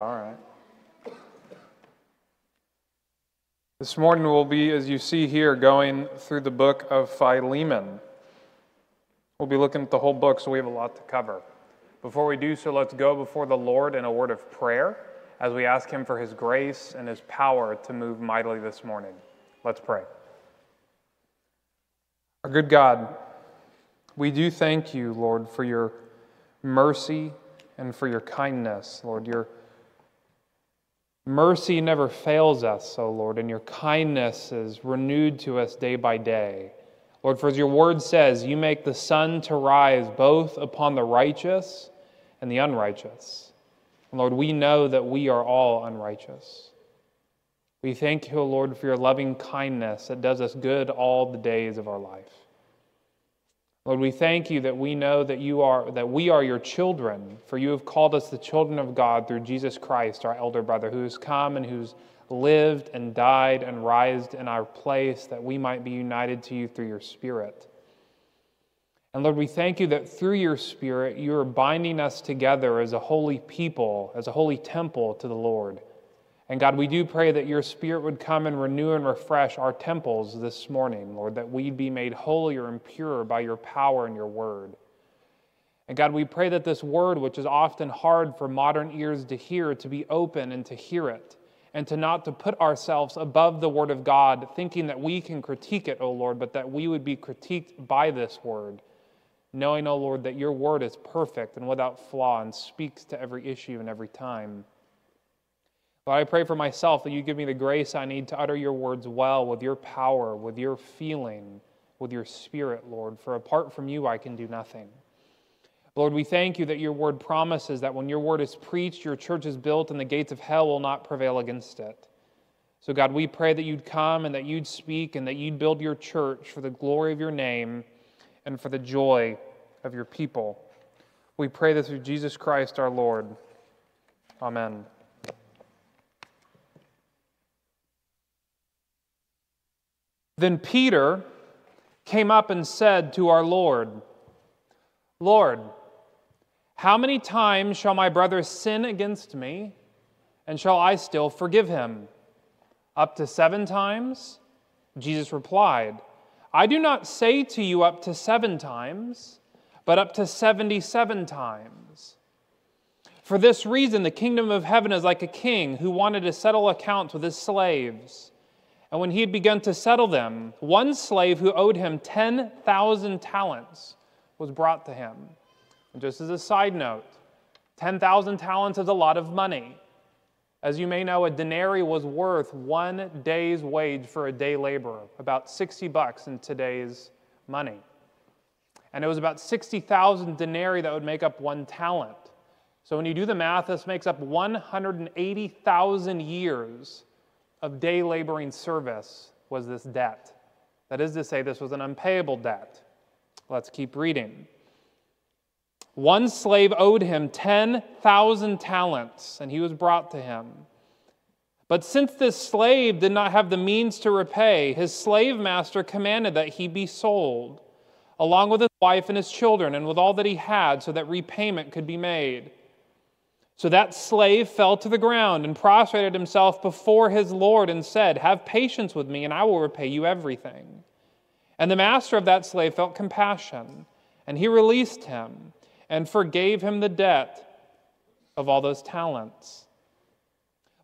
All right. This morning we'll be, as you see here, going through the book of Philemon. We'll be looking at the whole book, so we have a lot to cover. Before we do so, let's go before the Lord in a word of prayer as we ask Him for His grace and His power to move mightily this morning. Let's pray. Our good God, we do thank you, Lord, for your mercy and for your kindness, Lord. Your mercy never fails us, O Lord, and your kindness is renewed to us day by day. Lord, for as your word says, you make the sun to rise both upon the righteous and the unrighteous. And Lord, we know that we are all unrighteous. We thank you, O Lord, for your loving kindness that does us good all the days of our life. Lord, we thank you that we know that you are that we are your children, for you have called us the children of God through Jesus Christ, our elder brother, who has come and who's lived and died and rised in our place that we might be united to you through your spirit. And Lord, we thank you that through your spirit you are binding us together as a holy people, as a holy temple to the Lord. And God, we do pray that your Spirit would come and renew and refresh our temples this morning, Lord, that we'd be made holier and purer by your power and your word. And God, we pray that this word, which is often hard for modern ears to hear, to be open and to hear it, and to not to put ourselves above the word of God, thinking that we can critique it, O Lord, but that we would be critiqued by this word, knowing, O Lord, that your word is perfect and without flaw and speaks to every issue and every time. Lord, I pray for myself that you give me the grace I need to utter your words well with your power, with your feeling, with your spirit, Lord. For apart from you, I can do nothing. Lord, we thank you that your word promises that when your word is preached, your church is built, and the gates of hell will not prevail against it. So, God, we pray that you'd come and that you'd speak and that you'd build your church for the glory of your name and for the joy of your people. We pray this through Jesus Christ our Lord. Amen. Then Peter came up and said to our Lord, Lord, how many times shall my brother sin against me, and shall I still forgive him? Up to seven times? Jesus replied, I do not say to you up to seven times, but up to 77 times. For this reason, the kingdom of heaven is like a king who wanted to settle accounts with his slaves. And when he had begun to settle them, one slave who owed him 10,000 talents was brought to him. And just as a side note, 10,000 talents is a lot of money. As you may know, a denarii was worth one day's wage for a day laborer, about 60 bucks in today's money. And it was about 60,000 denarii that would make up one talent. So when you do the math, this makes up 180,000 years of day laboring service was this debt. That is to say, this was an unpayable debt. Let's keep reading. One slave owed him 10,000 talents, and he was brought to him. But since this slave did not have the means to repay, his slave master commanded that he be sold, along with his wife and his children, and with all that he had, so that repayment could be made. So that slave fell to the ground and prostrated himself before his Lord and said, Have patience with me, and I will repay you everything. And the master of that slave felt compassion, and he released him and forgave him the debt of all those talents.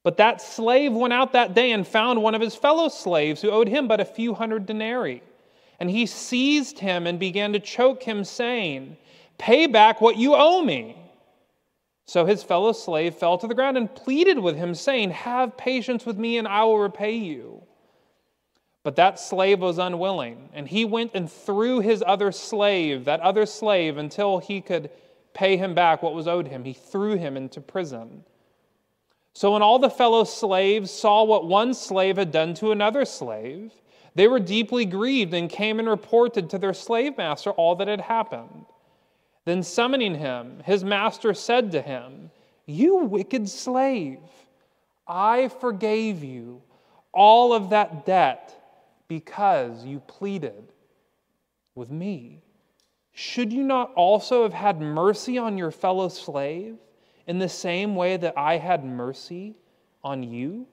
But that slave went out that day and found one of his fellow slaves who owed him but a few hundred denarii. And he seized him and began to choke him, saying, Pay back what you owe me. So his fellow slave fell to the ground and pleaded with him, saying, Have patience with me, and I will repay you. But that slave was unwilling, and he went and threw his other slave, that other slave, until he could pay him back what was owed him. He threw him into prison. So when all the fellow slaves saw what one slave had done to another slave, they were deeply grieved and came and reported to their slave master all that had happened. Then summoning him, his master said to him, You wicked slave, I forgave you all of that debt because you pleaded with me. Should you not also have had mercy on your fellow slave, in the same way that I had mercy on you?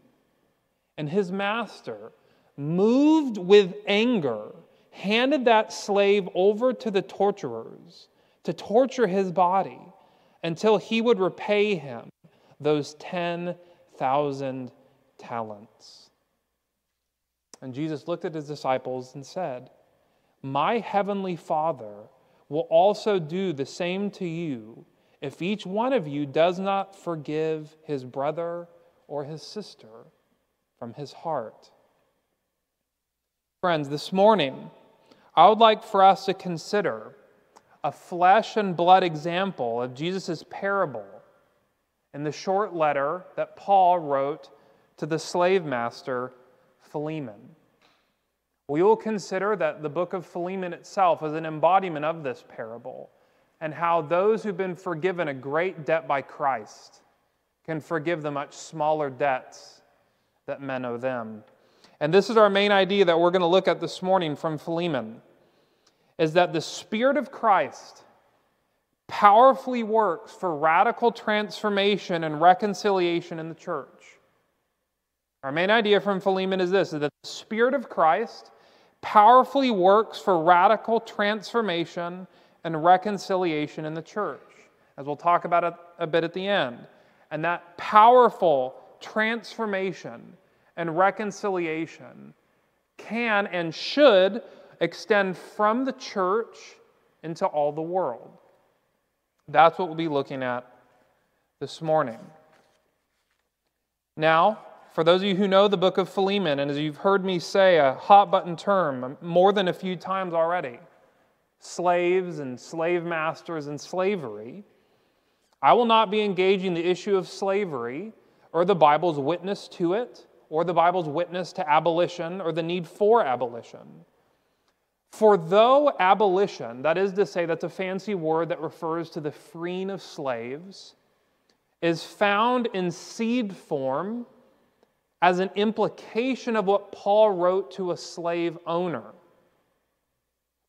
And his master, moved with anger, handed that slave over to the torturers to torture his body until he would repay him those 10,000 talents. And Jesus looked at his disciples and said, My heavenly Father will also do the same to you if each one of you does not forgive his brother or his sister from his heart. Friends, this morning, I would like for us to consider a flesh and blood example of Jesus' parable in the short letter that Paul wrote to the slave master Philemon. We will consider that the book of Philemon itself is an embodiment of this parable and how those who've been forgiven a great debt by Christ can forgive the much smaller debts that men owe them. And this is our main idea that we're going to look at this morning from Philemon is that the spirit of Christ powerfully works for radical transformation and reconciliation in the church. Our main idea from Philemon is this is that the Spirit of Christ powerfully works for radical transformation and reconciliation in the church, as we'll talk about it a bit at the end. And that powerful transformation and reconciliation can and should extend from the church into all the world. That's what we'll be looking at this morning. Now, for those of you who know the book of Philemon, and as you've heard me say a hot button term more than a few times already slaves and slave masters and slavery, I will not be engaging the issue of slavery or the Bible's witness to it or the Bible's witness to abolition or the need for abolition. For though abolition, that is to say, that's a fancy word that refers to the freeing of slaves, is found in seed form as an implication of what Paul wrote to a slave owner.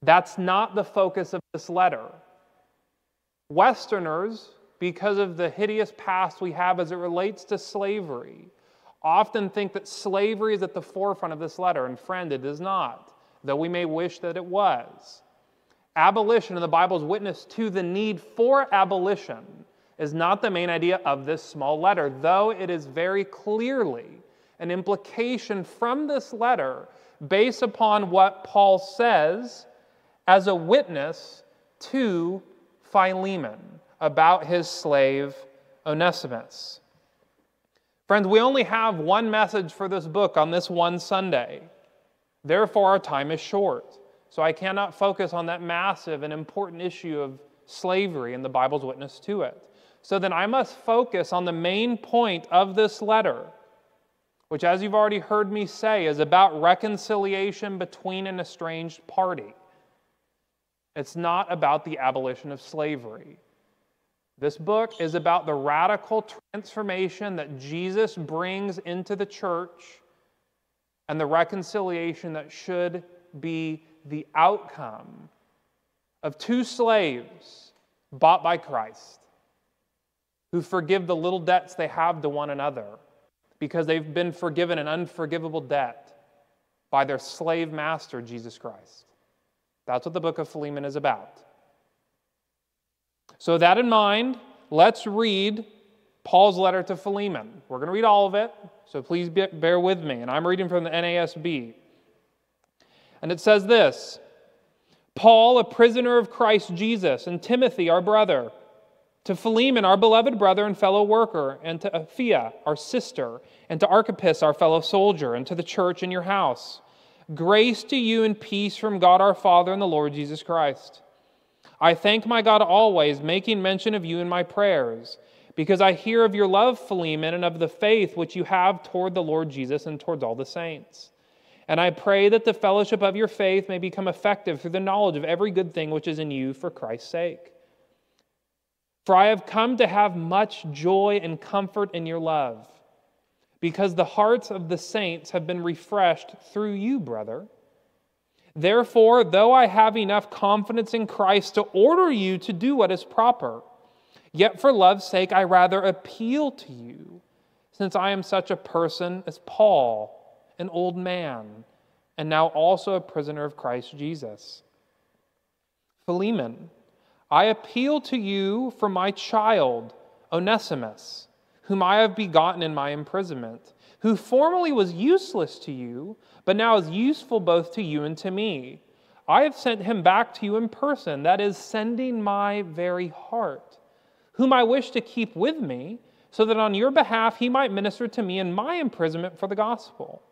That's not the focus of this letter. Westerners, because of the hideous past we have as it relates to slavery, often think that slavery is at the forefront of this letter, and friend, it is not though we may wish that it was. Abolition in the Bible's witness to the need for abolition is not the main idea of this small letter, though it is very clearly an implication from this letter based upon what Paul says as a witness to Philemon about his slave Onesimus. Friends, we only have one message for this book on this one Sunday. Therefore, our time is short. So I cannot focus on that massive and important issue of slavery and the Bible's witness to it. So then I must focus on the main point of this letter, which, as you've already heard me say, is about reconciliation between an estranged party. It's not about the abolition of slavery. This book is about the radical transformation that Jesus brings into the church and the reconciliation that should be the outcome of two slaves bought by Christ who forgive the little debts they have to one another because they've been forgiven an unforgivable debt by their slave master, Jesus Christ. That's what the book of Philemon is about. So, that in mind, let's read Paul's letter to Philemon. We're going to read all of it, so please bear with me. And I'm reading from the NASB. And it says this Paul, a prisoner of Christ Jesus, and Timothy, our brother, to Philemon, our beloved brother and fellow worker, and to Apphia, our sister, and to Archippus, our fellow soldier, and to the church in your house. Grace to you and peace from God our Father and the Lord Jesus Christ. I thank my God always, making mention of you in my prayers because I hear of your love, Philemon, and of the faith which you have toward the Lord Jesus and towards all the saints. And I pray that the fellowship of your faith may become effective through the knowledge of every good thing which is in you for Christ's sake. For I have come to have much joy and comfort in your love, because the hearts of the saints have been refreshed through you, brother. Therefore, though I have enough confidence in Christ to order you to do what is proper, Yet for love's sake, I rather appeal to you, since I am such a person as Paul, an old man, and now also a prisoner of Christ Jesus. Philemon, I appeal to you for my child, Onesimus, whom I have begotten in my imprisonment, who formerly was useless to you, but now is useful both to you and to me. I have sent him back to you in person, that is, sending my very heart, whom I wish to keep with me, so that on your behalf he might minister to me in my imprisonment for the gospel.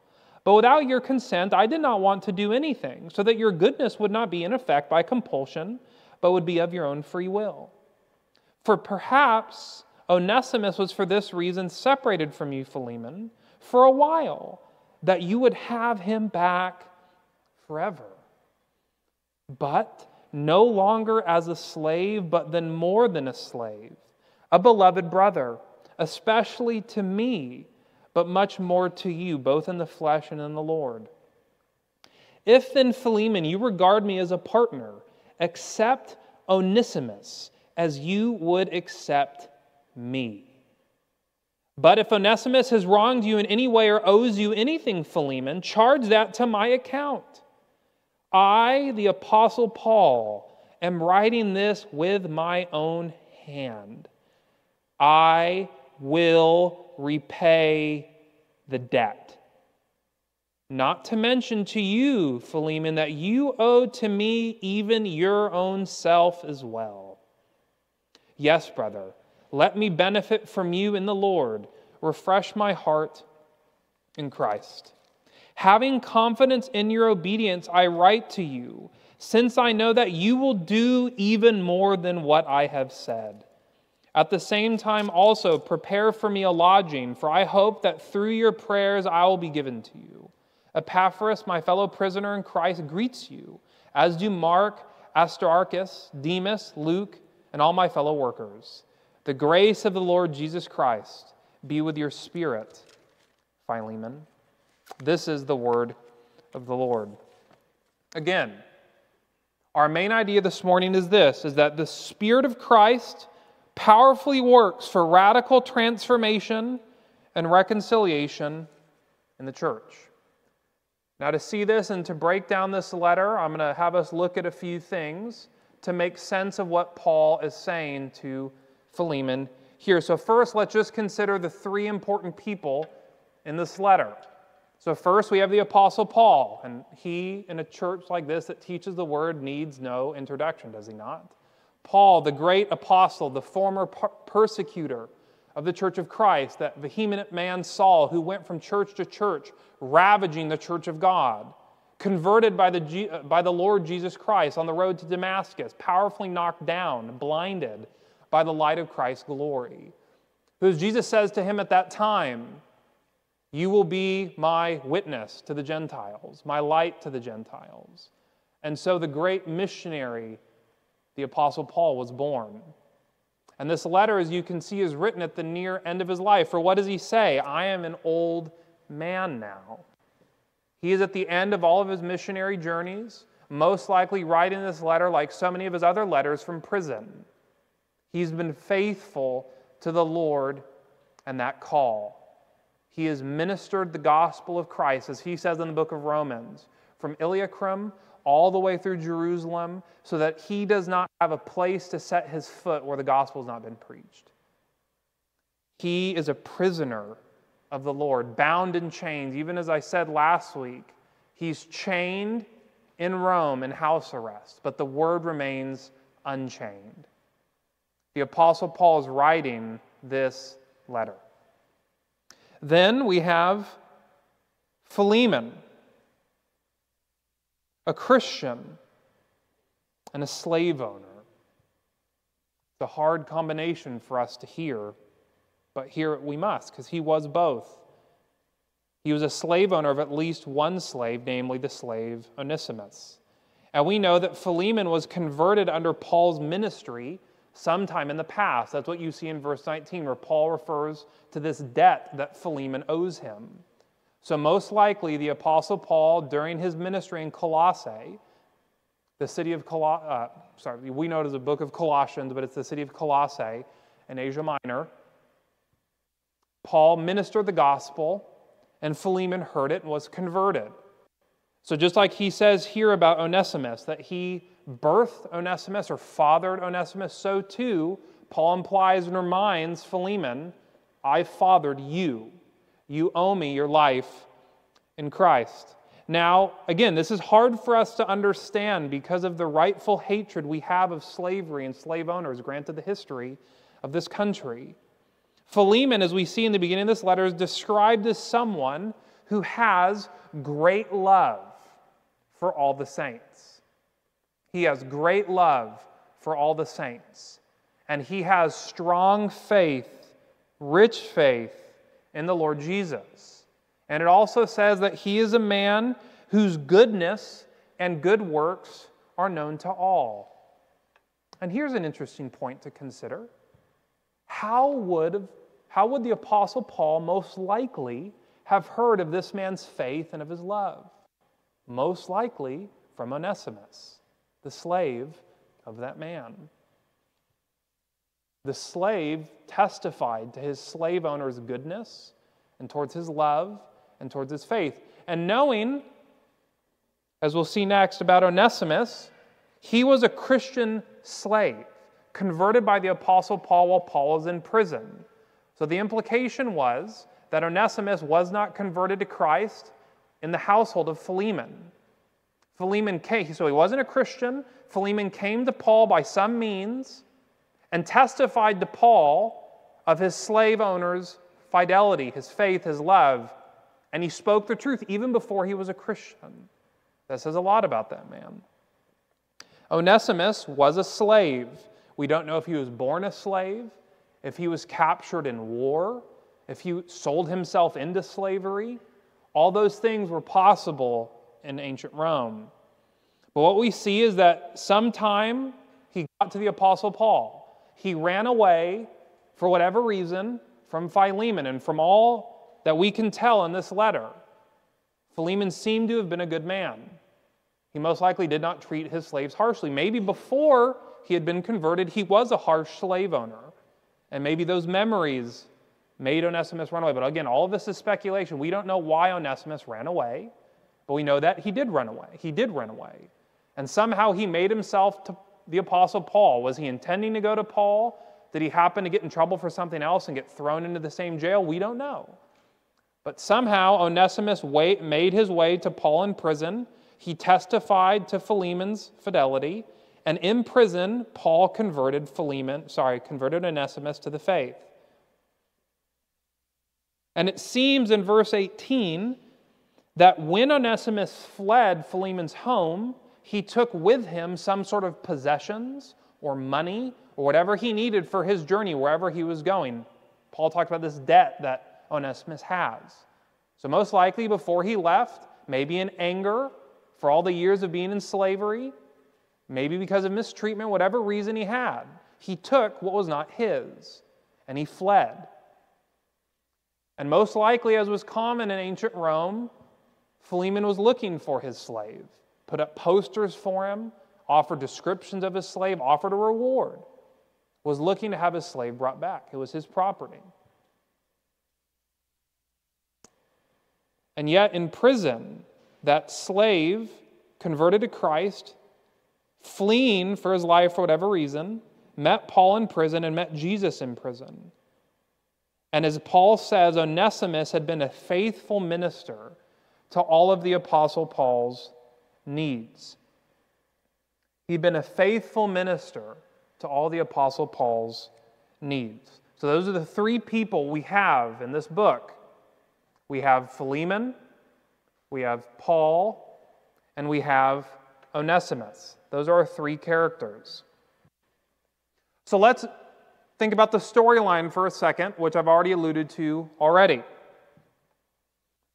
But without your consent, I did not want to do anything, so that your goodness would not be in effect by compulsion, but would be of your own free will. For perhaps Onesimus was for this reason separated from you, Philemon, for a while, that you would have him back forever. But no longer as a slave, but then more than a slave, a beloved brother, especially to me but much more to you, both in the flesh and in the Lord. If then, Philemon, you regard me as a partner, accept Onesimus as you would accept me. But if Onesimus has wronged you in any way or owes you anything, Philemon, charge that to my account. I, the Apostle Paul, am writing this with my own hand. I will repay the debt. Not to mention to you, Philemon, that you owe to me even your own self as well. Yes, brother, let me benefit from you in the Lord. Refresh my heart in Christ. Having confidence in your obedience, I write to you, since I know that you will do even more than what I have said. At the same time, also prepare for me a lodging, for I hope that through your prayers I will be given to you. Epaphras, my fellow prisoner in Christ, greets you, as do Mark, Aristarchus, Demas, Luke, and all my fellow workers. The grace of the Lord Jesus Christ be with your spirit, Philemon. This is the word of the Lord. Again, our main idea this morning is this is that the spirit of Christ powerfully works for radical transformation and reconciliation in the church. Now, to see this and to break down this letter, I'm going to have us look at a few things to make sense of what Paul is saying to Philemon here. So, first, let's just consider the three important people in this letter. So, first, we have the Apostle Paul, and he, in a church like this that teaches the word, needs no introduction, does he not? Paul, the great apostle, the former persecutor of the church of Christ, that vehement man Saul, who went from church to church, ravaging the church of God, converted by the, uh, by the Lord Jesus Christ on the road to Damascus, powerfully knocked down, blinded by the light of Christ's glory. Who, Jesus says to him at that time, You will be my witness to the Gentiles, my light to the Gentiles. And so the great missionary the Apostle Paul was born. And this letter, as you can see, is written at the near end of his life. For what does he say? I am an old man now. He is at the end of all of his missionary journeys, most likely writing this letter like so many of his other letters from prison. He's been faithful to the Lord and that call. He has ministered the gospel of Christ, as he says in the book of Romans, from Illyricum all the way through Jerusalem so that he does not have a place to set his foot where the gospel has not been preached. He is a prisoner of the Lord, bound in chains. Even as I said last week, he's chained in Rome in house arrest, but the word remains unchained. The Apostle Paul is writing this letter. Then we have Philemon a Christian and a slave owner. It's a hard combination for us to hear, but hear it we must, because he was both. He was a slave owner of at least one slave, namely the slave Onesimus. And we know that Philemon was converted under Paul's ministry sometime in the past. That's what you see in verse 19, where Paul refers to this debt that Philemon owes him. So, most likely, the Apostle Paul, during his ministry in Colossae, the city of Colossae, uh, sorry, we know it as the book of Colossians, but it's the city of Colossae, in Asia Minor. Paul ministered the gospel, and Philemon heard it and was converted. So, just like he says here about Onesimus, that he birthed Onesimus or fathered Onesimus, so too Paul implies and reminds Philemon, I fathered you. You owe me your life in Christ. Now, again, this is hard for us to understand because of the rightful hatred we have of slavery and slave owners, granted the history of this country. Philemon, as we see in the beginning of this letter, is described as someone who has great love for all the saints. He has great love for all the saints. And he has strong faith, rich faith in the Lord Jesus. And it also says that he is a man whose goodness and good works are known to all. And here's an interesting point to consider. How would, how would the Apostle Paul most likely have heard of this man's faith and of his love? most likely from Onesimus, the slave of that man. The slave testified to his slave owner's goodness and towards his love and towards his faith. And knowing, as we'll see next about Onesimus, he was a Christian slave converted by the Apostle Paul while Paul was in prison. So the implication was that Onesimus was not converted to Christ in the household of Philemon. Philemon came, so he wasn't a Christian. Philemon came to Paul by some means and testified to Paul of his slave owner's fidelity, his faith, his love, and he spoke the truth even before he was a Christian. That says a lot about that man. Onesimus was a slave. We don't know if he was born a slave, if he was captured in war, if he sold himself into slavery. All those things were possible in ancient Rome. But what we see is that sometime he got to the Apostle Paul. He ran away, for whatever reason, from Philemon. And from all that we can tell in this letter, Philemon seemed to have been a good man. He most likely did not treat his slaves harshly. Maybe before he had been converted, he was a harsh slave owner. And maybe those memories made Onesimus run away. But again, all of this is speculation. We don't know why Onesimus ran away, but we know that he did run away. He did run away. And somehow he made himself to the Apostle Paul. Was he intending to go to Paul? Did he happen to get in trouble for something else and get thrown into the same jail? We don't know. But somehow Onesimus made his way to Paul in prison. He testified to Philemon's fidelity. And in prison, Paul converted Philemon, sorry, converted Onesimus to the faith. And it seems in verse 18 that when Onesimus fled Philemon's home, he took with him some sort of possessions or money or whatever he needed for his journey wherever he was going. Paul talked about this debt that Onesimus has. So, most likely, before he left, maybe in anger for all the years of being in slavery, maybe because of mistreatment, whatever reason he had, he took what was not his and he fled. And most likely, as was common in ancient Rome, Philemon was looking for his slave, put up posters for him, offered descriptions of his slave, offered a reward, was looking to have his slave brought back. It was his property. And yet, in prison, that slave converted to Christ, fleeing for his life for whatever reason, met Paul in prison and met Jesus in prison. And as Paul says, Onesimus had been a faithful minister to all of the Apostle Paul's needs. He'd been a faithful minister to all the Apostle Paul's needs. So, those are the three people we have in this book we have Philemon, we have Paul, and we have Onesimus. Those are our three characters. So, let's think about the storyline for a second, which I've already alluded to already.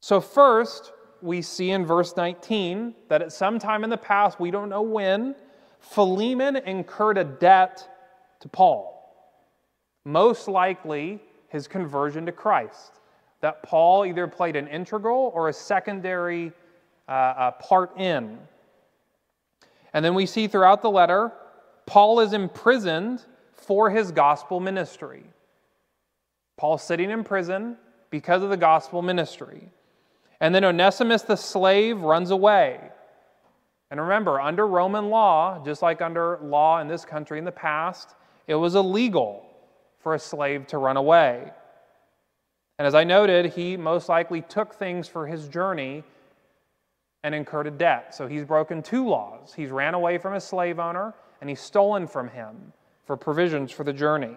So, first, we see in verse 19 that at some time in the past, we don't know when, Philemon incurred a debt to Paul. Most likely, his conversion to Christ. That Paul either played an integral or a secondary uh, uh, part in. And then we see throughout the letter, Paul is imprisoned for his gospel ministry. Paul sitting in prison because of the gospel ministry. And then Onesimus the slave runs away. And remember, under Roman law, just like under law in this country in the past, it was illegal for a slave to run away. And as I noted, he most likely took things for his journey and incurred a debt. So he's broken two laws. He's ran away from his slave owner and he's stolen from him for provisions for the journey.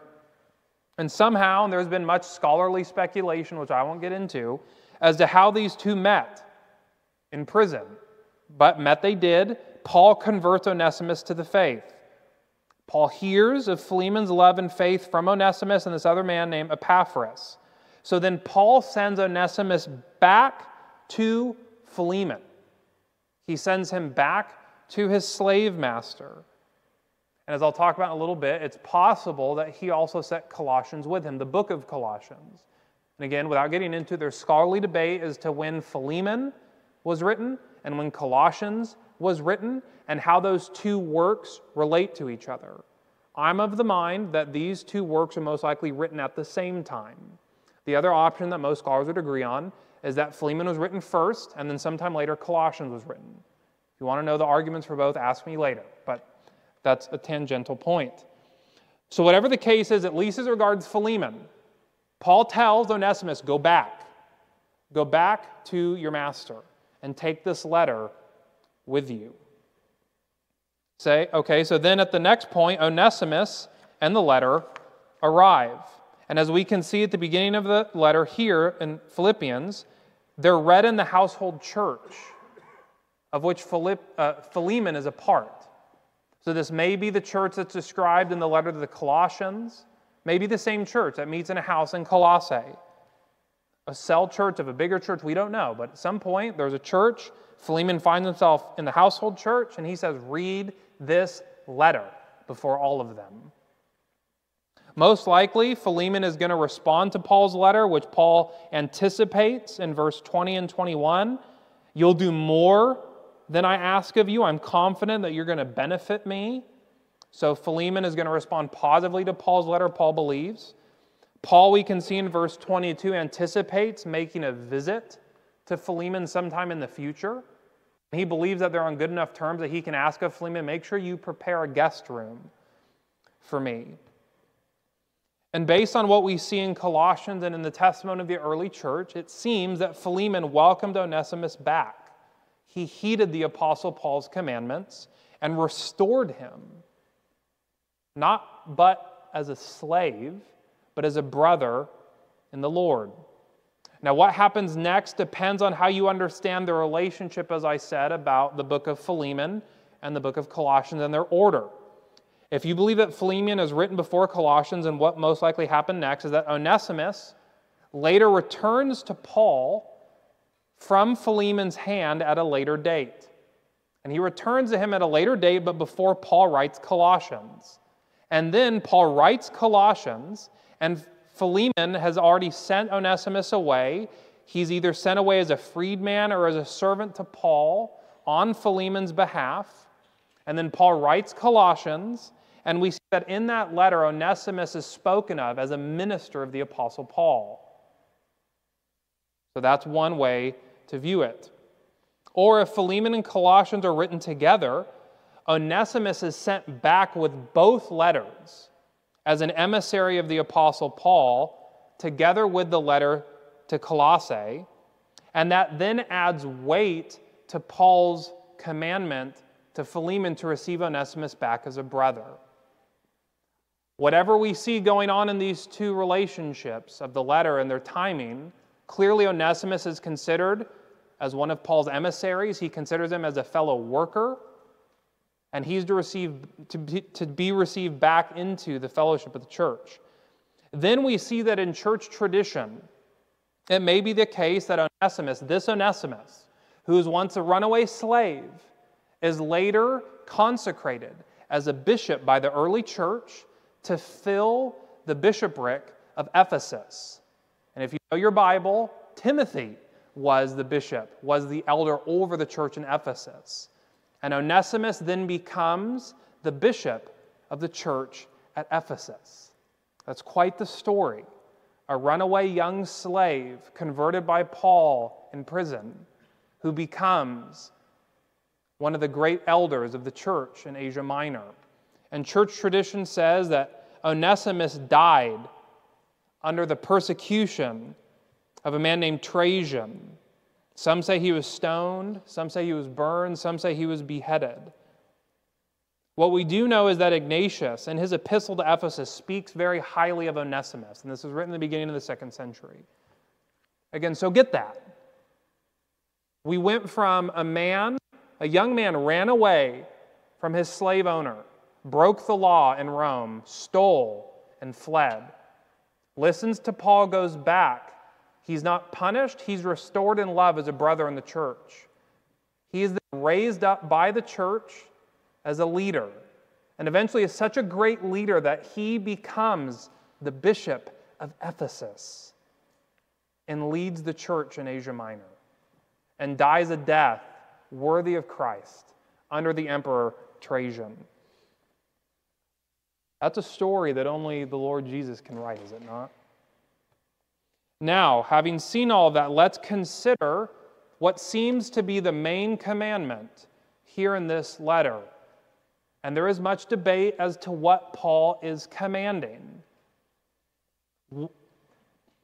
And somehow, and there's been much scholarly speculation, which I won't get into, as to how these two met in prison. But met they did. Paul converts Onesimus to the faith. Paul hears of Philemon's love and faith from Onesimus and this other man named Epaphras. So then Paul sends Onesimus back to Philemon. He sends him back to his slave master. And as I'll talk about in a little bit, it's possible that he also sent Colossians with him, the book of Colossians. And again, without getting into their scholarly debate as to when Philemon was written and when Colossians was written and how those two works relate to each other. I'm of the mind that these two works are most likely written at the same time. The other option that most scholars would agree on is that Philemon was written first, and then sometime later Colossians was written. If you want to know the arguments for both, ask me later, but that's a tangential point. So, whatever the case is, at least as regards Philemon, Paul tells Onesimus, go back. Go back to your master and take this letter with you. Say, okay, so then at the next point, Onesimus and the letter arrive. And as we can see at the beginning of the letter here in Philippians, they're read in the household church, of which Philipp, uh, Philemon is a part. So this may be the church that's described in the letter to the Colossians, maybe the same church that meets in a house in Colossae. A cell church of a bigger church, we don't know. But at some point, there's a church. Philemon finds himself in the household church, and he says, Read this letter before all of them. Most likely, Philemon is going to respond to Paul's letter, which Paul anticipates in verse 20 and 21. You'll do more than I ask of you. I'm confident that you're going to benefit me. So Philemon is going to respond positively to Paul's letter, Paul believes. Paul, we can see in verse 22, anticipates making a visit to Philemon sometime in the future. He believes that they're on good enough terms that he can ask of Philemon, make sure you prepare a guest room for me. And based on what we see in Colossians and in the testimony of the early church, it seems that Philemon welcomed Onesimus back. He heeded the Apostle Paul's commandments and restored him, not but as a slave, but as a brother in the Lord. Now, what happens next depends on how you understand the relationship, as I said, about the book of Philemon and the book of Colossians and their order. If you believe that Philemon is written before Colossians, and what most likely happened next is that Onesimus later returns to Paul from Philemon's hand at a later date. And he returns to him at a later date, but before Paul writes Colossians. And then Paul writes Colossians, and Philemon has already sent Onesimus away. He's either sent away as a freedman or as a servant to Paul on Philemon's behalf. And then Paul writes Colossians, and we see that in that letter, Onesimus is spoken of as a minister of the Apostle Paul. So that's one way to view it. Or if Philemon and Colossians are written together, Onesimus is sent back with both letters as an emissary of the Apostle Paul, together with the letter to Colossae, and that then adds weight to Paul's commandment to Philemon to receive Onesimus back as a brother. Whatever we see going on in these two relationships of the letter and their timing, clearly Onesimus is considered as one of Paul's emissaries. He considers him as a fellow worker, and he's to, receive, to, be, to be received back into the fellowship of the church. Then we see that in church tradition, it may be the case that Onesimus, this Onesimus, who was once a runaway slave, is later consecrated as a bishop by the early church to fill the bishopric of Ephesus. And if you know your Bible, Timothy was the bishop, was the elder over the church in Ephesus. And Onesimus then becomes the bishop of the church at Ephesus. That's quite the story. A runaway young slave converted by Paul in prison who becomes one of the great elders of the church in Asia Minor. And church tradition says that Onesimus died under the persecution of a man named Trajan. Some say he was stoned, some say he was burned, some say he was beheaded. What we do know is that Ignatius, in his epistle to Ephesus, speaks very highly of Onesimus, and this was written in the beginning of the second century. Again, so get that. We went from a man, a young man ran away from his slave owner, broke the law in Rome, stole, and fled. Listens to Paul, goes back. He's not punished, he's restored in love as a brother in the church. He is raised up by the church as a leader, and eventually is such a great leader that he becomes the bishop of Ephesus and leads the church in Asia Minor and dies a death worthy of Christ under the emperor Trajan. That's a story that only the Lord Jesus can write, is it not? Now, having seen all that, let's consider what seems to be the main commandment here in this letter. And there is much debate as to what Paul is commanding.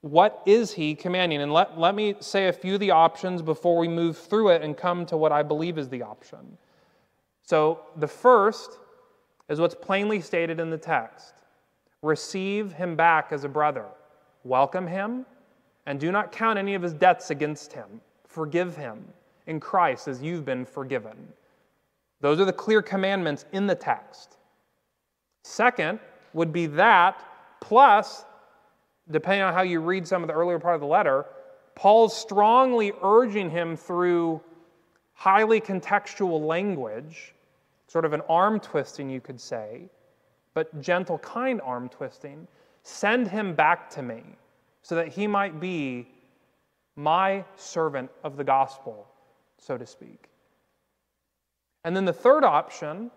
What is he commanding? And let, let me say a few of the options before we move through it and come to what I believe is the option. So, the first is what's plainly stated in the text receive him back as a brother, welcome him, and do not count any of his debts against him. Forgive him in Christ as you've been forgiven. Those are the clear commandments in the text. Second would be that, plus depending on how you read some of the earlier part of the letter, Paul's strongly urging him through highly contextual language, sort of an arm twisting, you could say, but gentle, kind arm twisting, send him back to me so that he might be my servant of the gospel, so to speak. And then the third option,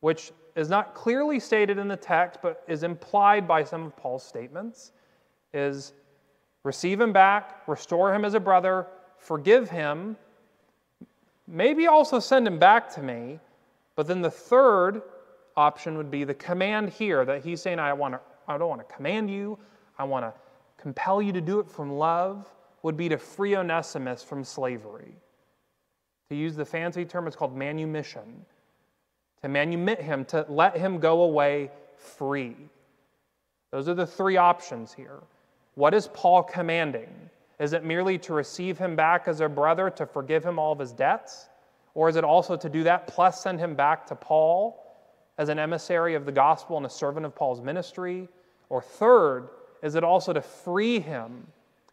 which is not clearly stated in the text, but is implied by some of Paul's statements, is receive him back, restore him as a brother, forgive him, maybe also send him back to me. But then the third option would be the command here that he's saying, I, want to, I don't want to command you, I want to compel you to do it from love, would be to free Onesimus from slavery. To use the fancy term, it's called manumission to manumit him, to let him go away free. Those are the three options here. What is Paul commanding? Is it merely to receive him back as a brother, to forgive him all of his debts? Or is it also to do that plus send him back to Paul as an emissary of the gospel and a servant of Paul's ministry? Or third, is it also to free him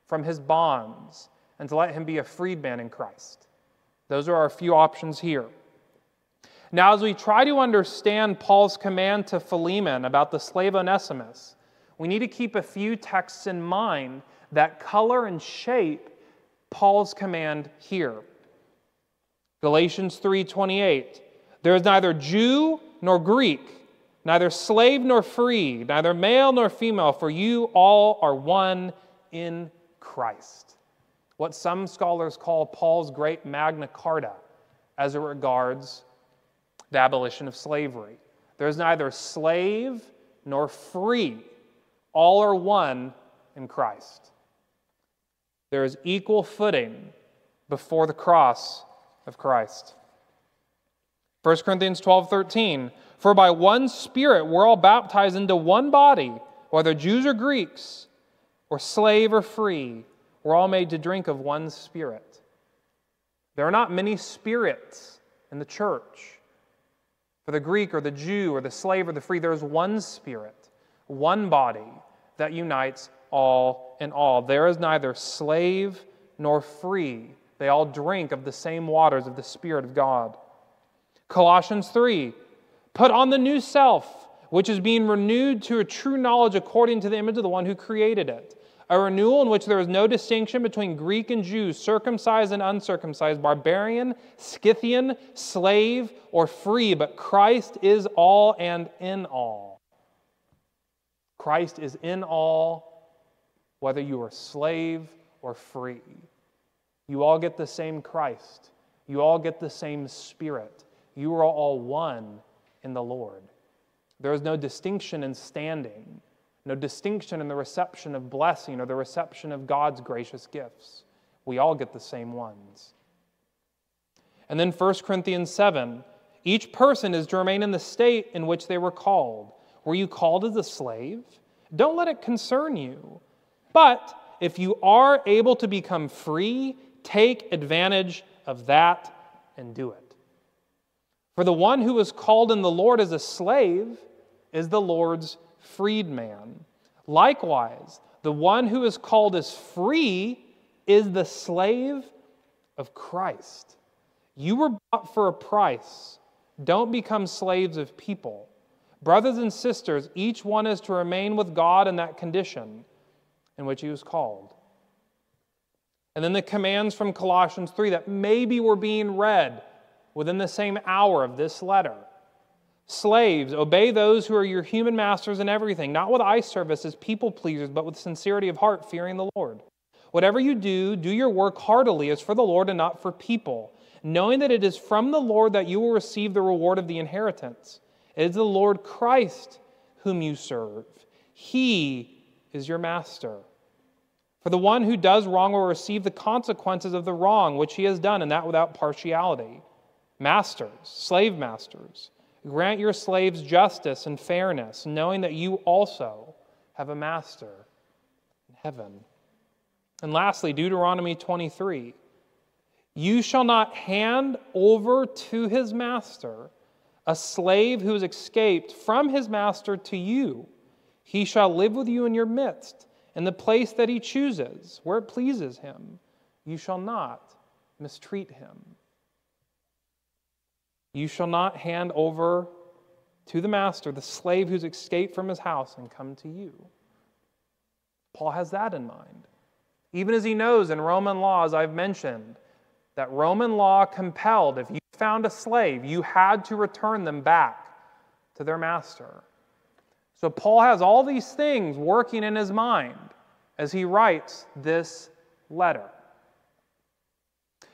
from his bonds and to let him be a freedman in Christ? Those are our few options here. Now, as we try to understand Paul's command to Philemon about the slave Onesimus, we need to keep a few texts in mind that color and shape Paul's command here. Galatians 3:28 There is neither Jew nor Greek, neither slave nor free, neither male nor female, for you all are one in Christ. What some scholars call Paul's great Magna Carta as it regards the abolition of slavery. There is neither slave nor free, all are one in Christ. There is equal footing before the cross of Christ. 1 Corinthians 12 13. For by one Spirit we're all baptized into one body, whether Jews or Greeks, or slave or free, we're all made to drink of one Spirit. There are not many spirits in the church. For the Greek or the Jew or the slave or the free, there is one spirit, one body that unites all in all. There is neither slave nor free. They all drink of the same waters of the Spirit of God. Colossians 3 Put on the new self, which is being renewed to a true knowledge according to the image of the one who created it a renewal in which there is no distinction between Greek and Jew, circumcised and uncircumcised, barbarian, Scythian, slave, or free, but Christ is all and in all. Christ is in all, whether you are slave or free. You all get the same Christ. You all get the same Spirit. You are all one in the Lord. There is no distinction in standing, no distinction in the reception of blessing or the reception of God's gracious gifts. We all get the same ones. And then 1 Corinthians 7 each person is to remain in the state in which they were called. Were you called as a slave? Don't let it concern you. But if you are able to become free, take advantage of that and do it. For the one who is called in the Lord as a slave is the Lord's freedman. Likewise, the one who is called as free is the slave of Christ. You were bought for a price. Don't become slaves of people. Brothers and sisters, each one is to remain with God in that condition in which he was called. And then the commands from Colossians 3 that maybe were being read within the same hour of this letter. Slaves, obey those who are your human masters in everything, not with eye service as people pleasers, but with sincerity of heart, fearing the Lord. Whatever you do, do your work heartily as for the Lord and not for people knowing that it is from the Lord that you will receive the reward of the inheritance. It is the Lord Christ whom you serve. He is your master. For the one who does wrong will receive the consequences of the wrong which he has done, and that without partiality. Masters, slave masters, grant your slaves justice and fairness, knowing that you also have a master in heaven. And lastly, Deuteronomy 23. You shall not hand over to his master a slave who has escaped from his master to you. He shall live with you in your midst, in the place that he chooses, where it pleases him. You shall not mistreat him. You shall not hand over to the master the slave who's escaped from his house and come to you. Paul has that in mind. Even as he knows in Roman law, as I've mentioned, that Roman law compelled if you found a slave, you had to return them back to their master. So Paul has all these things working in his mind as he writes this letter.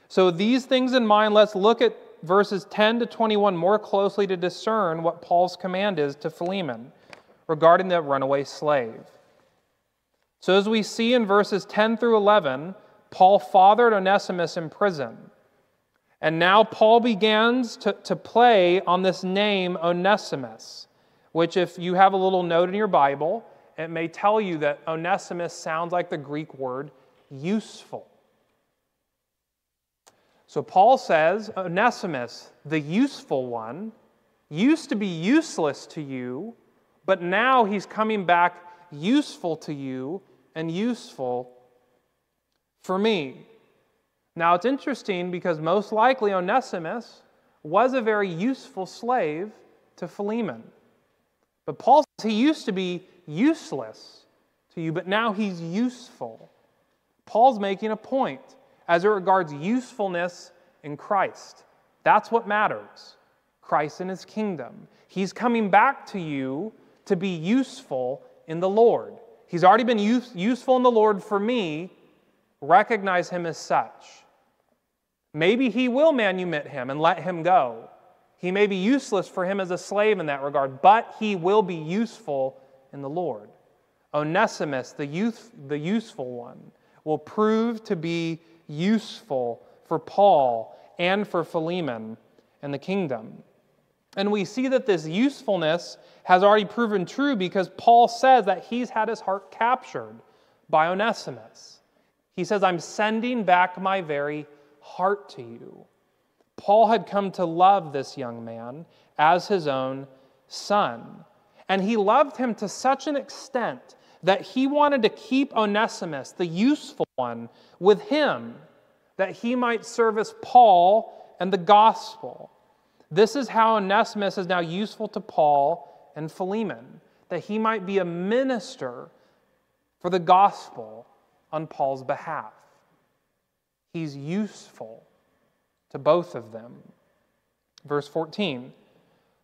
So, these things in mind, let's look at verses 10 to 21 more closely to discern what Paul's command is to Philemon regarding the runaway slave. So, as we see in verses 10 through 11, Paul fathered Onesimus in prison. And now Paul begins to, to play on this name Onesimus, which, if you have a little note in your Bible, it may tell you that Onesimus sounds like the Greek word useful. So Paul says, Onesimus, the useful one, used to be useless to you, but now he's coming back useful to you and useful for me. Now it's interesting because most likely Onesimus was a very useful slave to Philemon. But Paul says he used to be useless to you, but now he's useful. Paul's making a point as it regards usefulness in Christ. That's what matters Christ and his kingdom. He's coming back to you to be useful in the Lord. He's already been use, useful in the Lord for me, recognize him as such. Maybe he will manumit him and let him go. He may be useless for him as a slave in that regard, but he will be useful in the Lord. Onesimus, the, youth, the useful one, will prove to be useful for Paul and for Philemon and the kingdom. And we see that this usefulness has already proven true because Paul says that he's had his heart captured by Onesimus. He says, I'm sending back my very heart to you. Paul had come to love this young man as his own son. And he loved him to such an extent that he wanted to keep Onesimus, the useful one, with him, that he might service Paul and the gospel. This is how Onesimus is now useful to Paul and Philemon, that he might be a minister for the gospel on Paul's behalf. He's useful to both of them. Verse 14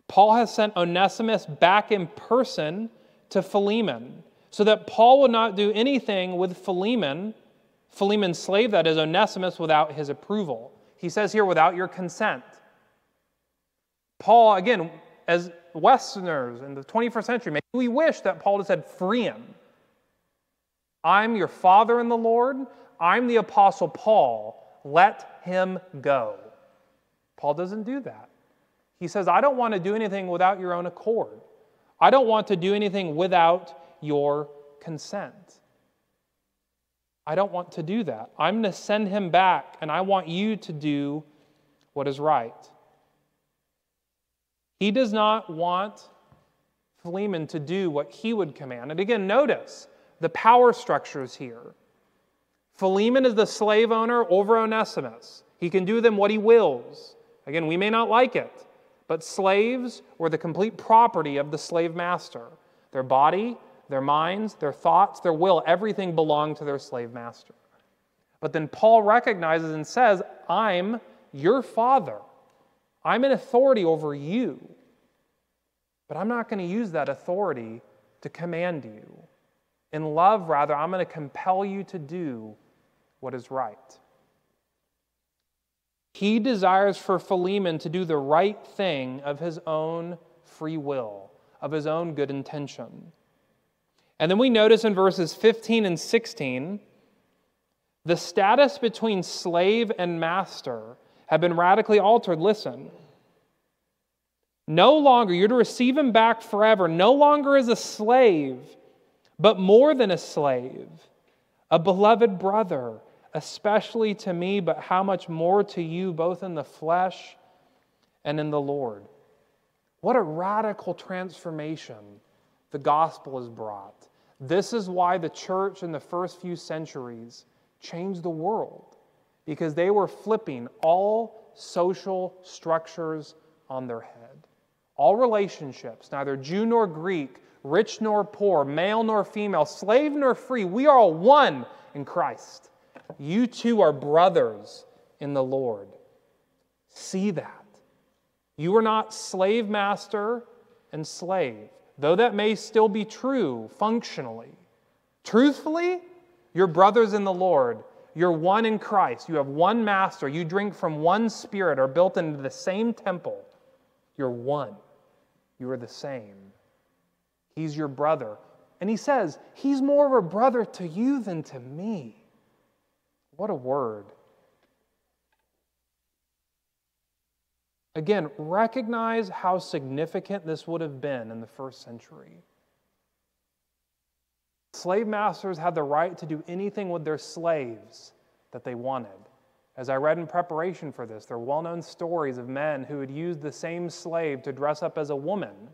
Paul has sent Onesimus back in person to Philemon so that Paul would not do anything with Philemon, Philemon's slave, that is Onesimus, without his approval. He says here, without your consent. Paul, again, as Westerners in the 21st century, maybe we wish that Paul had said, free him. I'm your father in the Lord. I'm the apostle Paul. Let him go. Paul doesn't do that. He says, I don't want to do anything without your own accord. I don't want to do anything without your consent. I don't want to do that. I'm going to send him back, and I want you to do what is right. He does not want Philemon to do what he would command. And again, notice the power structures here. Philemon is the slave owner over Onesimus. He can do them what he wills. Again, we may not like it, but slaves were the complete property of the slave master. Their body, their minds, their thoughts, their will, everything belonged to their slave master. But then Paul recognizes and says, I'm your father. I'm an authority over you, but I'm not going to use that authority to command you. In love, rather, I'm going to compel you to do what is right. He desires for Philemon to do the right thing of his own free will, of his own good intention. And then we notice in verses 15 and 16 the status between slave and master have been radically altered. Listen. No longer, you're to receive him back forever, no longer as a slave, but more than a slave, a beloved brother, especially to me, but how much more to you, both in the flesh and in the Lord. What a radical transformation the gospel has brought. This is why the church in the first few centuries changed the world because they were flipping all social structures on their head. All relationships, neither Jew nor Greek, rich nor poor, male nor female, slave nor free, we are all one in Christ. You two are brothers in the Lord. See that. You are not slave master and slave, though that may still be true functionally. Truthfully, you're brothers in the Lord. You're one in Christ. You have one master. You drink from one spirit, are built into the same temple. You're one. You are the same. He's your brother. And he says, He's more of a brother to you than to me. What a word. Again, recognize how significant this would have been in the first century. Slave masters had the right to do anything with their slaves that they wanted. As I read in preparation for this, there are well known stories of men who had used the same slave to dress up as a woman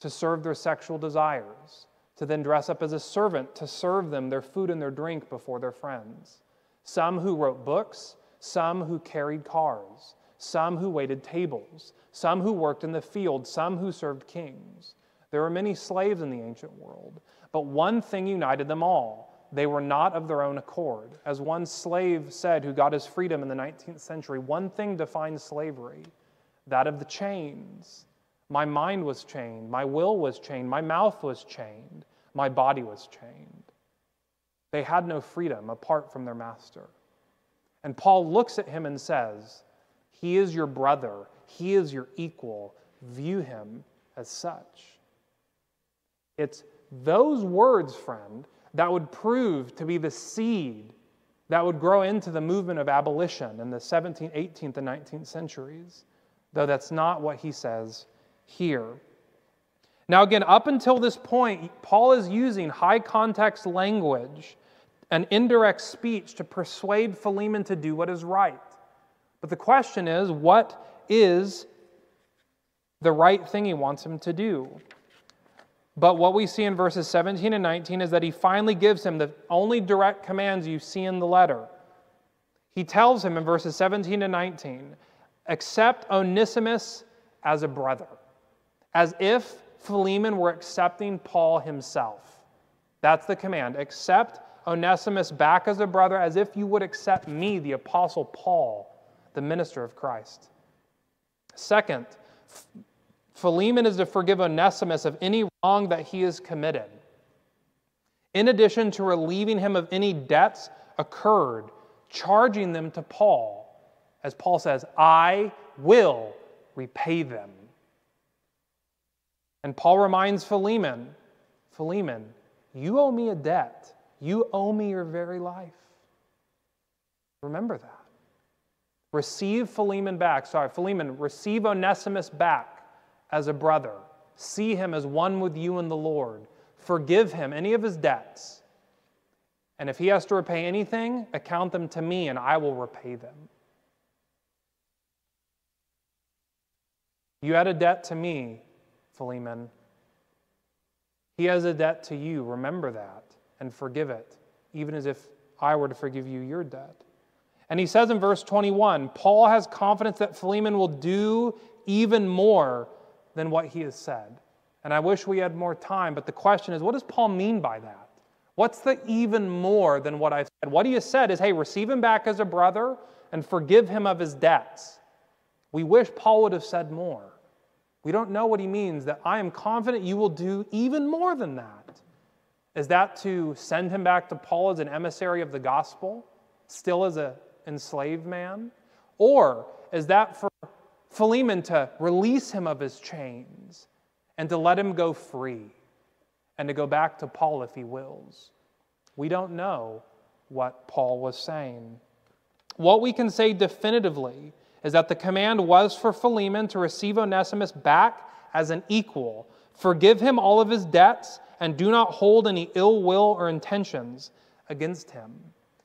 to serve their sexual desires to then dress up as a servant to serve them their food and their drink before their friends. Some who wrote books, some who carried cars, some who waited tables, some who worked in the field, some who served kings. There were many slaves in the ancient world, but one thing united them all. They were not of their own accord. As one slave said who got his freedom in the 19th century, one thing defined slavery that of the chains. My mind was chained, my will was chained, my mouth was chained. My body was chained. They had no freedom apart from their master. And Paul looks at him and says, He is your brother, He is your equal. View him as such. It's those words, friend, that would prove to be the seed that would grow into the movement of abolition in the 17th, 18th, and 19th centuries, though that's not what he says here. Now, again, up until this point, Paul is using high context language and indirect speech to persuade Philemon to do what is right. But the question is, what is the right thing he wants him to do? But what we see in verses 17 and 19 is that he finally gives him the only direct commands you see in the letter. He tells him in verses 17 and 19, accept Onesimus as a brother, as if Philemon were accepting Paul himself. That's the command. Accept Onesimus back as a brother as if you would accept me, the Apostle Paul, the minister of Christ. Second, Philemon is to forgive Onesimus of any wrong that he has committed. In addition to relieving him of any debts occurred, charging them to Paul. As Paul says, I will repay them. And Paul reminds Philemon, Philemon, you owe me a debt. You owe me your very life. Remember that. Receive Philemon back. Sorry, Philemon, receive Onesimus back as a brother. See him as one with you in the Lord. Forgive him any of his debts. And if he has to repay anything, account them to me, and I will repay them. You had a debt to me, Philemon. He has a debt to you. Remember that and forgive it, even as if I were to forgive you your debt. And he says in verse 21 Paul has confidence that Philemon will do even more than what he has said. And I wish we had more time, but the question is what does Paul mean by that? What's the even more than what I've said? What he has said is hey, receive him back as a brother and forgive him of his debts. We wish Paul would have said more. We don't know what he means that I am confident you will do even more than that. Is that to send him back to Paul as an emissary of the gospel, still as an enslaved man? Or is that for Philemon to release him of his chains and to let him go free and to go back to Paul if he wills? We don't know what Paul was saying. What we can say definitively is that the command was for Philemon to receive Onesimus back as an equal, forgive him all of his debts, and do not hold any ill will or intentions against him.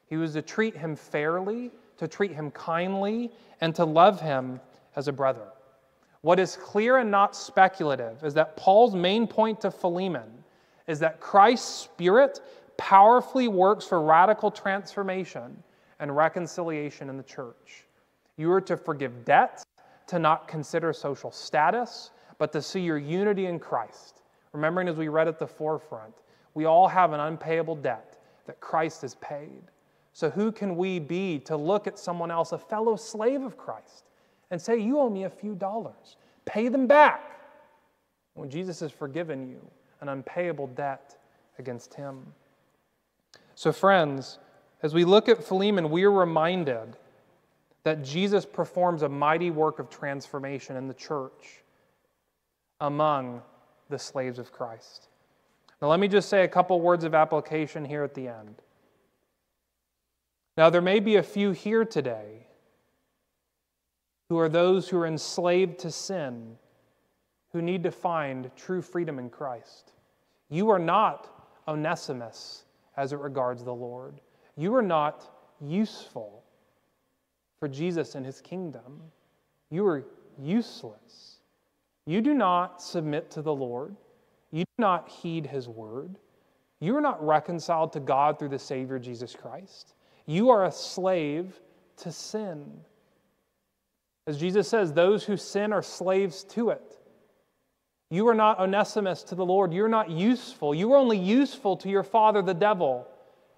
He was to treat him fairly, to treat him kindly, and to love him as a brother. What is clear and not speculative is that Paul's main point to Philemon is that Christ's Spirit powerfully works for radical transformation and reconciliation in the church. You are to forgive debts, to not consider social status, but to see your unity in Christ. Remembering, as we read at the forefront, we all have an unpayable debt that Christ has paid. So, who can we be to look at someone else, a fellow slave of Christ, and say, You owe me a few dollars? Pay them back. When Jesus has forgiven you an unpayable debt against him. So, friends, as we look at Philemon, we are reminded that Jesus performs a mighty work of transformation in the church among the slaves of Christ. Now, let me just say a couple words of application here at the end. Now, there may be a few here today who are those who are enslaved to sin, who need to find true freedom in Christ. You are not Onesimus as it regards the Lord. You are not useful for Jesus and his kingdom. You are useless. You do not submit to the Lord. You do not heed his word. You are not reconciled to God through the Savior Jesus Christ. You are a slave to sin. As Jesus says, those who sin are slaves to it. You are not Onesimus to the Lord. You're not useful. You are only useful to your father, the devil.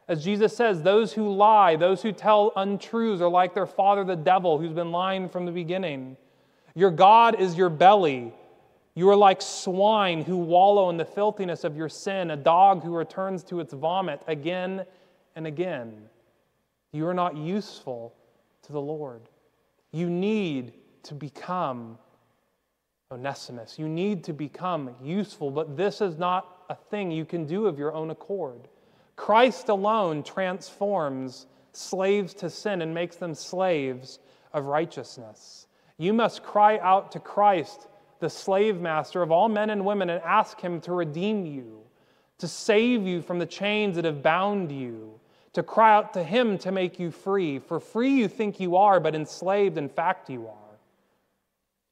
As Jesus says, those who lie, those who tell untruths are like their father, the devil, who's been lying from the beginning. Your God is your belly. You are like swine who wallow in the filthiness of your sin, a dog who returns to its vomit again and again. You are not useful to the Lord. You need to become Onesimus. You need to become useful, but this is not a thing you can do of your own accord. Christ alone transforms slaves to sin and makes them slaves of righteousness. You must cry out to Christ, the slave master of all men and women, and ask him to redeem you, to save you from the chains that have bound you, to cry out to him to make you free. For free you think you are, but enslaved, in fact, you are.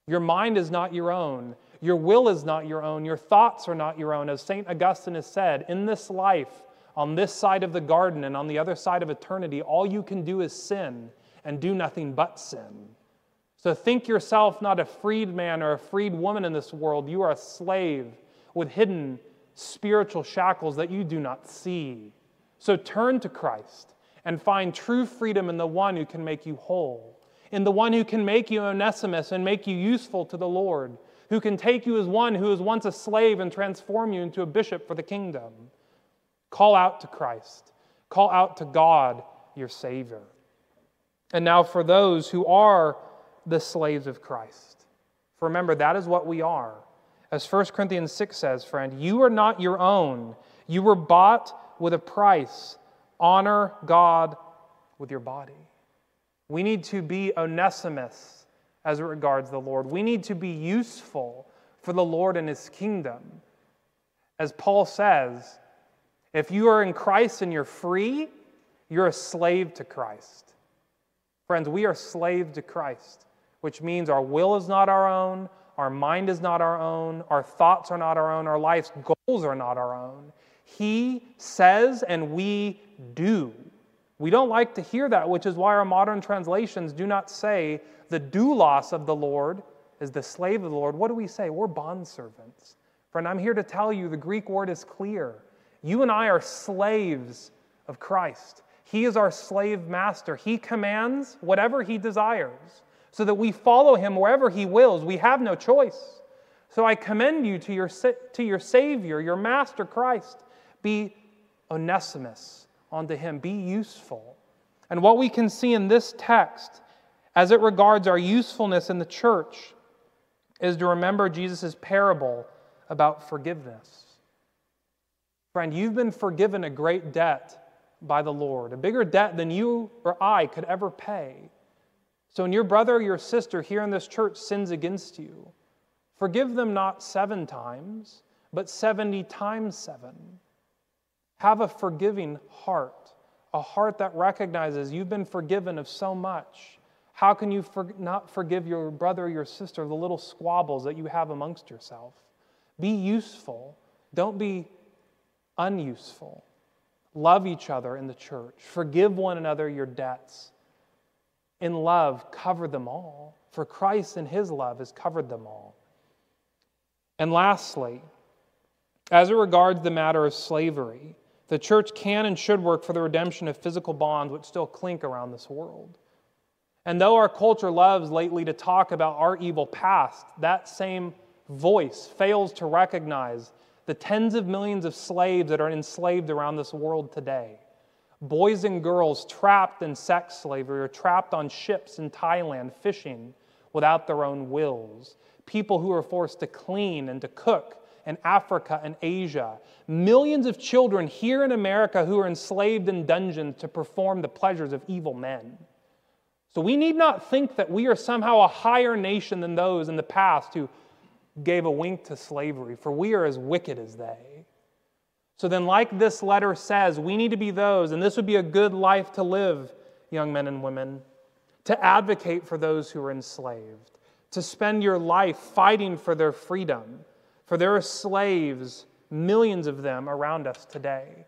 Your mind is not your own. Your will is not your own. Your thoughts are not your own. As St. Augustine has said, in this life, on this side of the garden and on the other side of eternity, all you can do is sin and do nothing but sin. So think yourself not a freed man or a freed woman in this world. You are a slave with hidden spiritual shackles that you do not see. So turn to Christ and find true freedom in the one who can make you whole, in the one who can make you Onesimus and make you useful to the Lord. who can take you as one who was once a slave and transform you into a bishop for the kingdom. Call out to Christ, call out to God, your Savior. And now, for those who are the slaves of Christ, remember, that is what we are. As 1 Corinthians 6 says, friend, you are not your own. You were bought with a price. Honor God with your body. We need to be Onesimus as it regards the Lord. We need to be useful for the Lord and his kingdom. As Paul says, if you are in Christ and you're free, you're a slave to Christ. Friends, we are slaves to Christ, which means our will is not our own, our mind is not our own, our thoughts are not our own, our life's goals are not our own. He says and we do. We don't like to hear that, which is why our modern translations do not say the doulos of the Lord is the slave of the Lord. What do we say? We're bondservants. Friend, I'm here to tell you the Greek word is clear. You and I are slaves of Christ. He is our slave master. He commands whatever he desires so that we follow him wherever he wills. We have no choice. So I commend you to your, to your Savior, your Master Christ. Be Onesimus unto him, be useful. And what we can see in this text, as it regards our usefulness in the church, is to remember Jesus' parable about forgiveness. Friend, you've been forgiven a great debt by the Lord, a bigger debt than you or I could ever pay. So, when your brother or your sister here in this church sins against you, forgive them not seven times, but 70 times seven. Have a forgiving heart, a heart that recognizes you've been forgiven of so much. How can you for, not forgive your brother or your sister the little squabbles that you have amongst yourself? Be useful. Don't be unuseful. Love each other in the church. Forgive one another your debts. In love, cover them all, for Christ in his love has covered them all. And lastly, as it regards the matter of slavery, the church can and should work for the redemption of physical bonds which still clink around this world. And though our culture loves lately to talk about our evil past, that same voice fails to recognize the tens of millions of slaves that are enslaved around this world today. Boys and girls trapped in sex slavery or trapped on ships in Thailand fishing without their own wills. People who are forced to clean and to cook in Africa and Asia. Millions of children here in America who are enslaved in dungeons to perform the pleasures of evil men. So we need not think that we are somehow a higher nation than those in the past who gave a wink to slavery, for we are as wicked as they. So then, like this letter says, we need to be those, and this would be a good life to live, young men and women, to advocate for those who are enslaved, to spend your life fighting for their freedom, for there are slaves, millions of them around us today.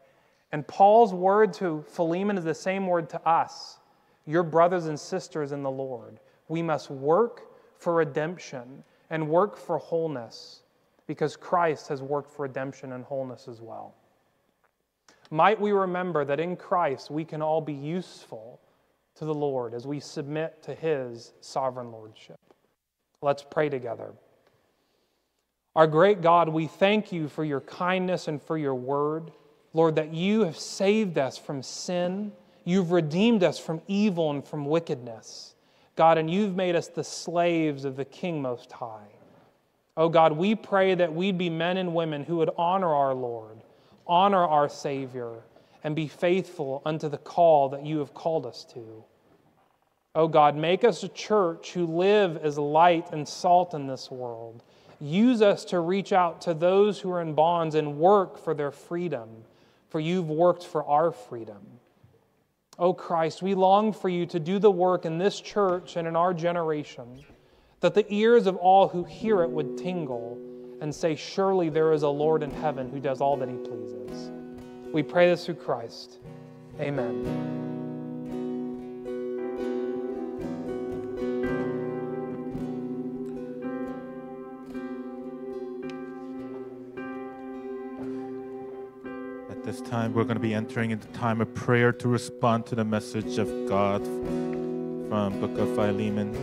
And Paul's word to Philemon is the same word to us, your brothers and sisters in the Lord. We must work for redemption and work for wholeness because Christ has worked for redemption and wholeness as well. Might we remember that in Christ we can all be useful to the Lord as we submit to his sovereign lordship. Let's pray together. Our great God, we thank you for your kindness and for your word. Lord, that you have saved us from sin, you've redeemed us from evil and from wickedness. God, and you've made us the slaves of the King Most High. Oh God, we pray that we'd be men and women who would honor our Lord, honor our Savior, and be faithful unto the call that you have called us to. Oh God, make us a church who live as light and salt in this world. Use us to reach out to those who are in bonds and work for their freedom, for you've worked for our freedom. Oh Christ, we long for you to do the work in this church and in our generation, that the ears of all who hear it would tingle and say, Surely there is a Lord in heaven who does all that he pleases. We pray this through Christ. Amen. This time we're going to be entering into time of prayer to respond to the message of God from book of Philemon.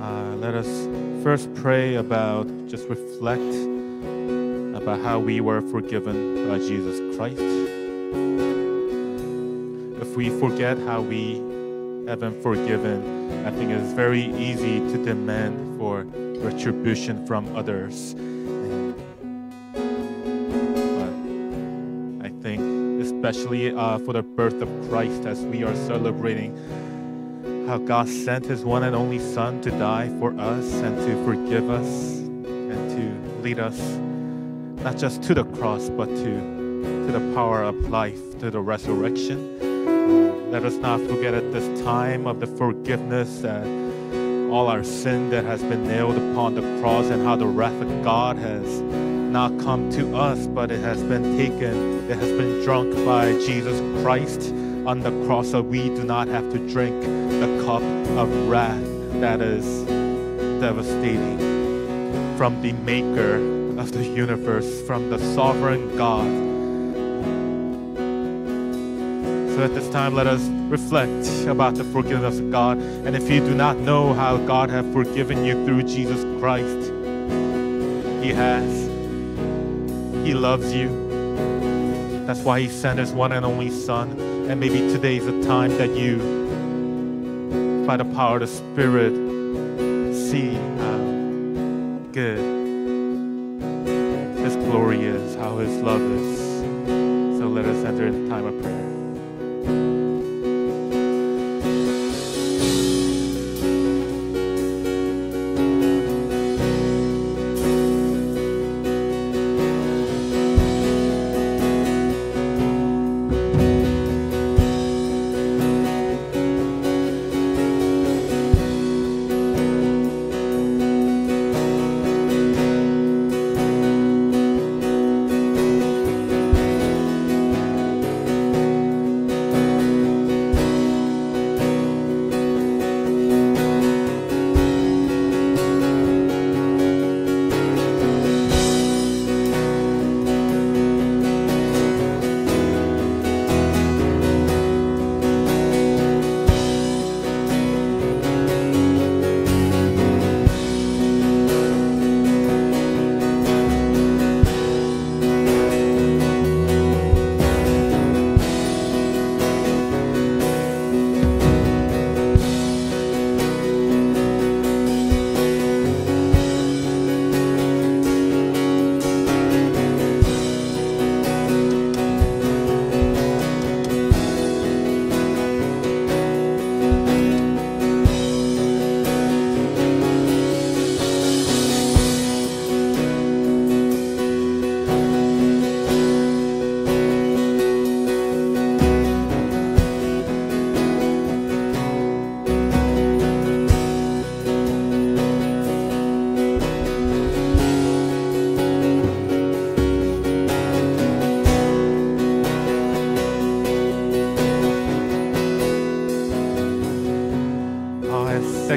Uh, let us first pray about, just reflect about how we were forgiven by Jesus Christ. If we forget how we have been forgiven, I think it's very easy to demand for retribution from others. Especially uh, for the birth of Christ, as we are celebrating how God sent His one and only Son to die for us and to forgive us and to lead us not just to the cross, but to, to the power of life, to the resurrection. Let us not forget at this time of the forgiveness that all our sin that has been nailed upon the cross and how the wrath of God has not come to us, but it has been taken, it has been drunk by Jesus Christ on the cross, so we do not have to drink the cup of wrath that is devastating from the maker of the universe, from the sovereign God. So at this time, let us reflect about the forgiveness of God. And if you do not know how God has forgiven you through Jesus Christ, He has. He loves you. That's why He sent His one and only Son. And maybe today is a time that you, by the power of the Spirit, see how good His glory is, how His love is. So let us enter into time of prayer.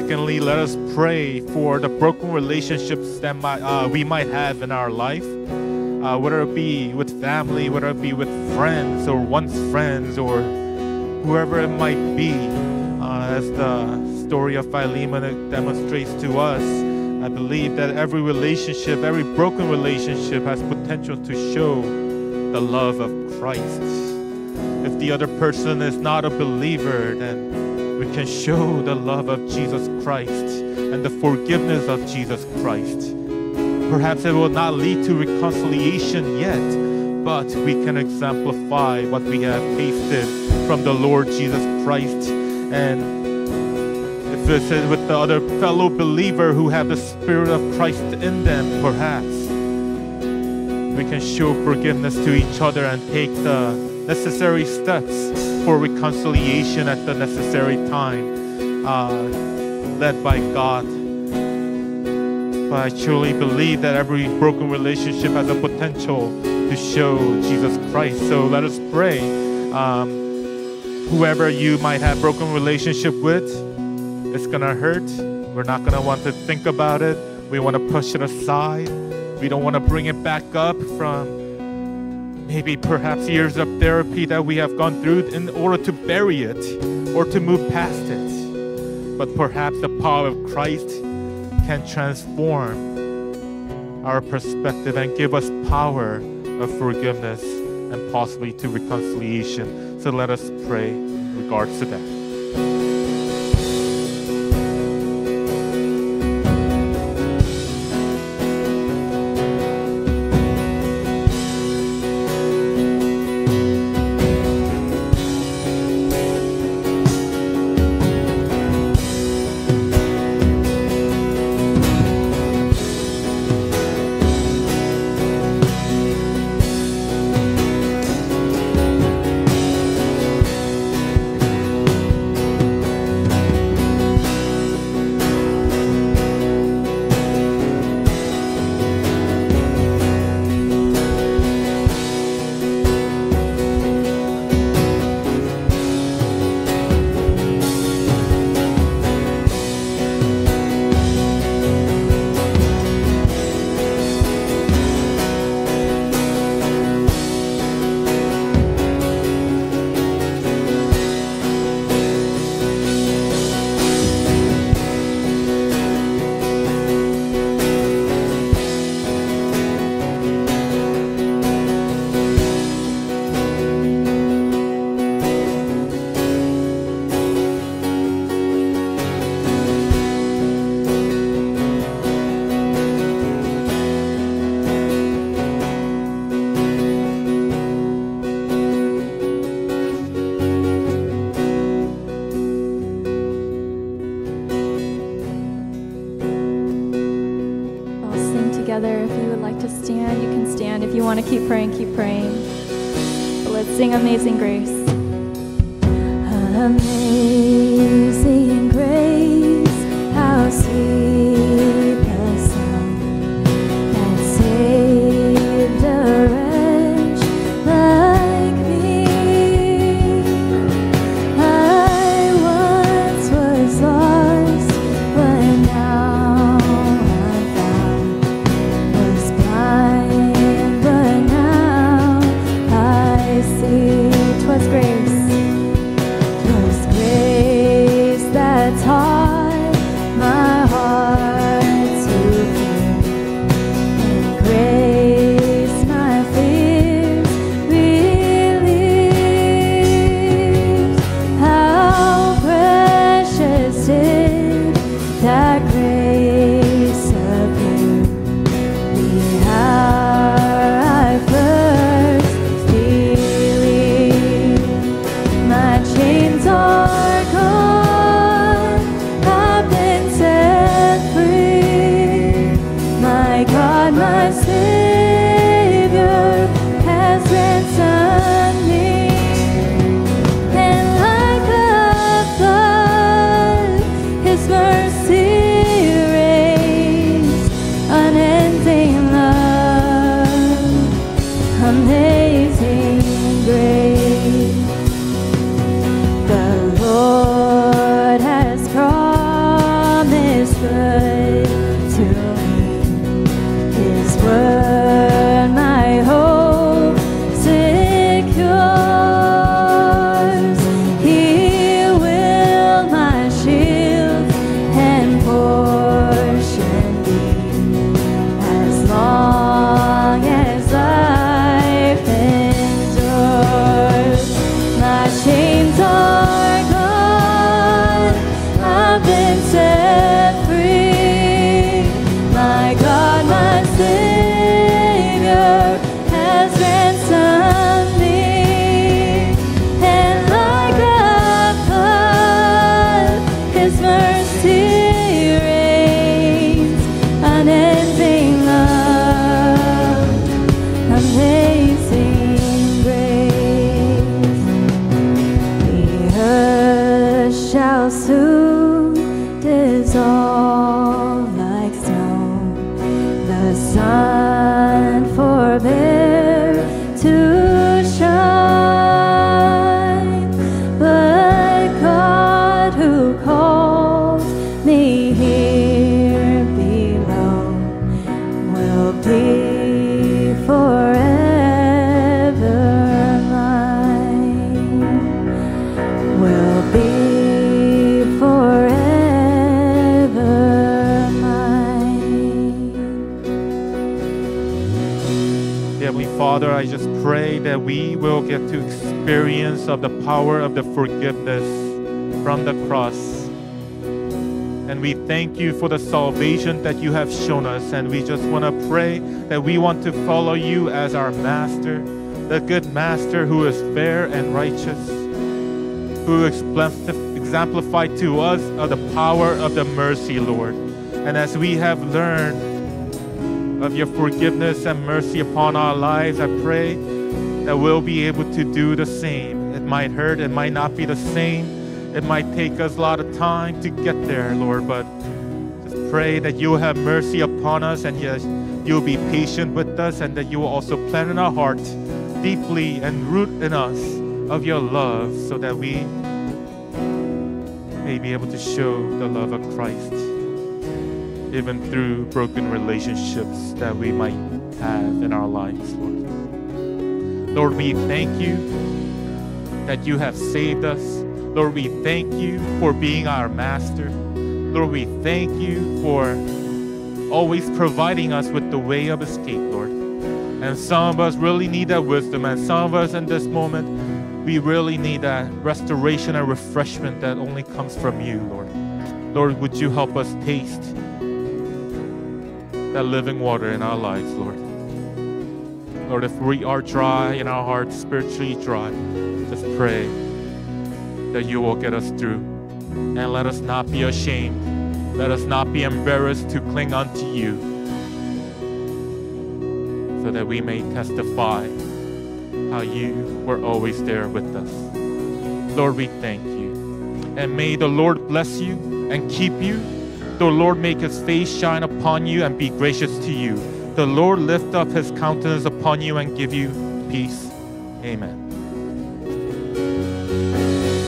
Secondly, let us pray for the broken relationships that might, uh, we might have in our life, uh, whether it be with family, whether it be with friends or once friends or whoever it might be. Uh, as the story of Philemon demonstrates to us, I believe that every relationship, every broken relationship has potential to show the love of Christ. If the other person is not a believer, then we can show the love of Jesus Christ and the forgiveness of Jesus Christ. Perhaps it will not lead to reconciliation yet, but we can exemplify what we have tasted from the Lord Jesus Christ. And if it's with the other fellow believer who have the Spirit of Christ in them, perhaps we can show forgiveness to each other and take the necessary steps for reconciliation at the necessary time, uh, led by God. But I truly believe that every broken relationship has a potential to show Jesus Christ. So let us pray. Um, whoever you might have broken relationship with, it's gonna hurt. We're not gonna want to think about it. We want to push it aside. We don't want to bring it back up from maybe perhaps years of therapy that we have gone through in order to bury it or to move past it. But perhaps the power of Christ can transform our perspective and give us power of forgiveness and possibly to reconciliation. So let us pray in regards to that. name. The forgiveness from the cross. And we thank you for the salvation that you have shown us. And we just want to pray that we want to follow you as our master, the good master who is fair and righteous, who exemplified to us of the power of the mercy, Lord. And as we have learned of your forgiveness and mercy upon our lives. I pray that we'll be able to do the same. Might hurt, it might not be the same, it might take us a lot of time to get there, Lord, but just pray that you'll have mercy upon us and yes, you'll be patient with us and that you will also plant in our hearts deeply and root in us of your love so that we may be able to show the love of Christ even through broken relationships that we might have in our lives, Lord. Lord, we thank you that you have saved us. Lord, we thank you for being our master. Lord, we thank you for always providing us with the way of escape, Lord. And some of us really need that wisdom, and some of us in this moment, we really need that restoration and refreshment that only comes from you, Lord. Lord, would you help us taste that living water in our lives, Lord. Lord, if we are dry in our hearts, spiritually dry, just pray that you will get us through. And let us not be ashamed. Let us not be embarrassed to cling unto you so that we may testify how you were always there with us. Lord, we thank you. And may the Lord bless you and keep you the Lord make his face shine upon you and be gracious to you. The Lord lift up his countenance upon you and give you peace. Amen.